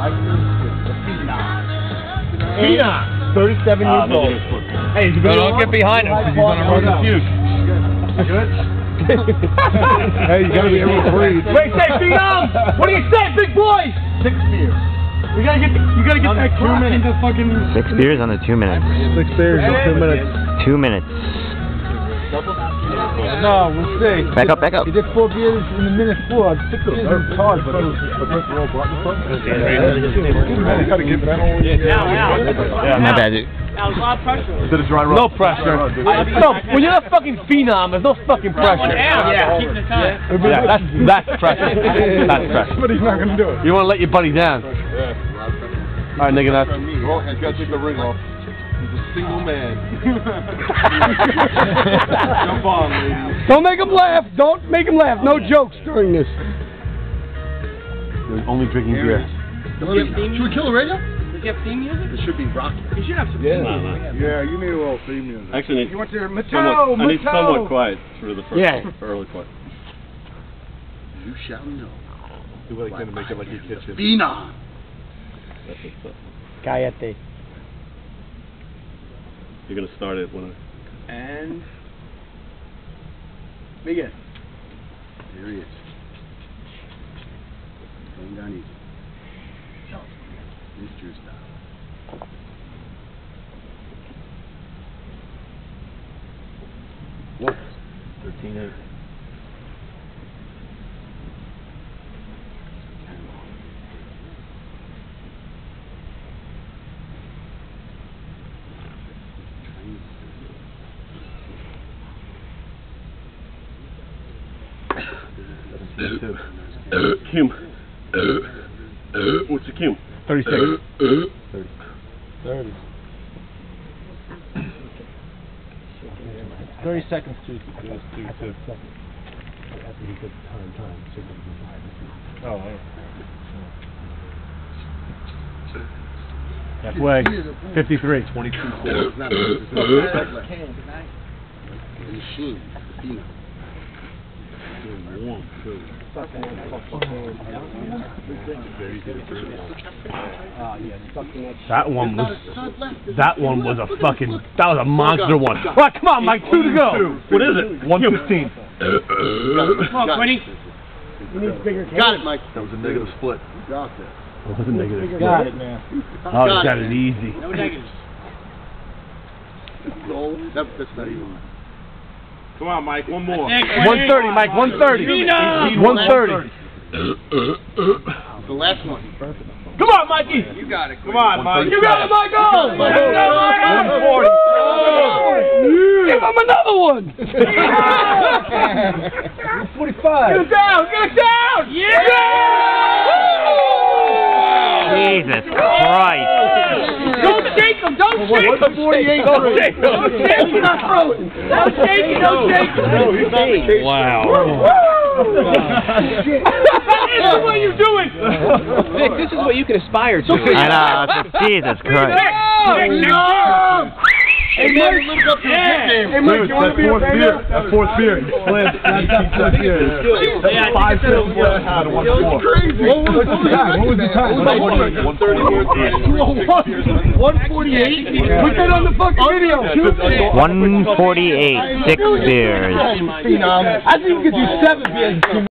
Mike Phenom. Phenom. 37 Ah, years old. Hey, is he No, gonna don't get behind him because he's gonna run the fuse. Good? Hey, you gotta be able to breathe. Wait, say Phenom! What do you say, big boy? Six beers. You gotta get, you gotta get that two minutes. into fucking. Six beers on the two minutes. Six beers in two minutes. Two minutes. No, we'll see. Back up, back up. He did four beers in the minute four. Six beers in hard, but gotta get mental. My bad. dude. No pressure. No, when you're a fucking phenom, there's no fucking pressure. Yeah, keep the time. Yeah, that's that's pressure. That's pressure. But he's not gonna do it. You want to let your buddy down. All right, nigga, that's. Well, he's gotta take the ring off. He's a single man. Jump on, ladies. Don't make him laugh. Don't make him laugh. No jokes during this. We're only drinking beer. Should we kill the radio? Does he have theme music? It should be rocky. You should have some Yeah. theme music. Yeah, you need a little theme music. Actually, I need You want your Mateo, somewhat, I need somewhat quiet for the first Yeah. for early part. You shall know. Do what I can to make it like your kitchen. Phenom. That's what's up. Cállate. You're gonna start it when I. And begin. Here he is. Going down easy. He's juiced out. Whoa. 13 Me too. Kim. What's the Kim? 36. 30. 30. 30 seconds to, to, to, to. After he gets time, time, so he can Oh, yeah. Halfway. 53. 22. That one was that one was a fucking that was a monster one. All right, come on, Mike, two to go. What is it? One fifteen. Come on, Quinny. We need bigger cans. Got it, Mike. That was a negative split. Got this. That was a negative split. Got it, man. Oh, you got it easy. No negatives. Goal. That's not even. Come on, Mike. One more. 130, Mike. 130. 130. The last one. Come on, Mikey. You got it. Come on, Mike. You got it, Michael. You got it, Michael. Give him another one. 45. Get it down. Get it down. Yeah. Jesus Christ. Don't shake him. Don't shake him. 48 Don't shake him. Don't shake him. Not frozen. Don't shake him. Don't shake him. Wow. This is what you're doing. Vic, this is what you can aspire to. I know. that's- Jesus Christ. Hey, Mike, live up to the nickname. Hey, Mike, you want to be a beer? That's fourth beer. You slammed 19 beer. That's five seconds left out of one four. Crazy. What was the time? What was the time? 148. Put that on the fucking video. 148. Six beers. I think you could do seven beers.